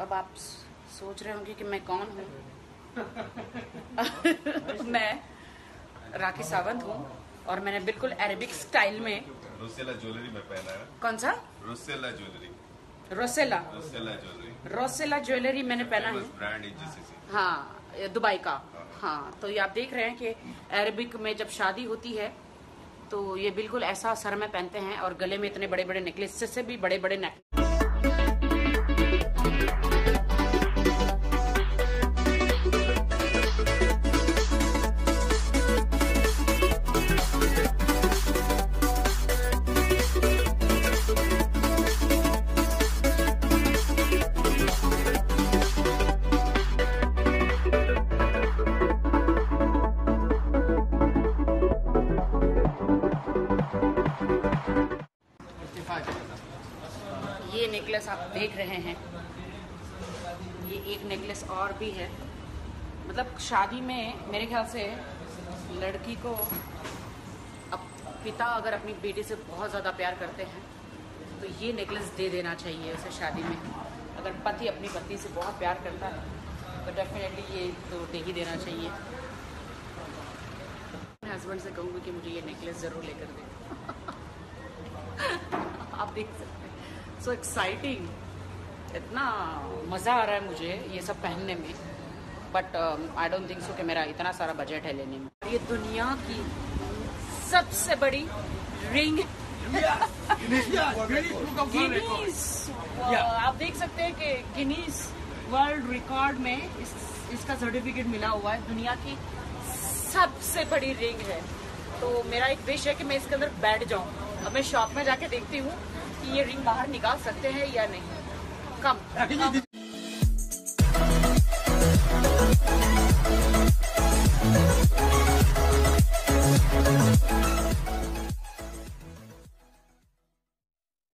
अब आप सोच रहे होंगे कि मैं कौन हूँ? मैं राखी सावंत हूँ और मैंने बिल्कुल अरेबिक स्टाइल में रोसेला ज्वेलरी में पहना है। कौन सा? Rosella jewellery Rosella Rosella jewellery Rosella jewellery मैंने पहना है। ब्रांड हाँ दुबई का। हाँ। तो ये आप देख रहे हैं कि अरेबिक में जब शादी होती है तो ये बिल्कुल ऐसा सर में पहनते हैं और गले में इतने बड़े बड़े नेकलेस से भी बड़े बड़े नेकलेस नेकलेस आप देख रहे हैं। ये एक नेकलेस और भी है। मतलब शादी में मेरे ख्याल से लड़की को अब पिता अगर अपनी बेटी से बहुत ज़्यादा प्यार करते हैं तो ये नेकलेस दे देना चाहिए उसे शादी में। अगर पति अपनी पत्नी से बहुत प्यार करता है तो डेफिनेटली ये तो दे ही देना चाहिए। मैं हस्बैंड से कहूँगी कि मुझे ये नेकलेस ज़रूर लेकर दे। आप देख सकते हैं। सो एक्साइटिंग इतना मज़ा आ रहा है मुझे ये सब पहनने में but I don't think so कि मेरा इतना सारा बजट है लेने में। ये दुनिया की सबसे बड़ी रिंग गिनीज आप देख सकते हैं कि गिनीज वर्ल्ड रिकॉर्ड में इस, इसका सर्टिफिकेट मिला हुआ है। दुनिया की सबसे बड़ी रिंग है। तो मेरा एक विश है कि मैं इसके अंदर बैठ जाऊँ। अब मैं शॉप में जाके देखती हूँ कि ये रिंग बाहर निकाल सकते हैं या नहीं। 来给你给你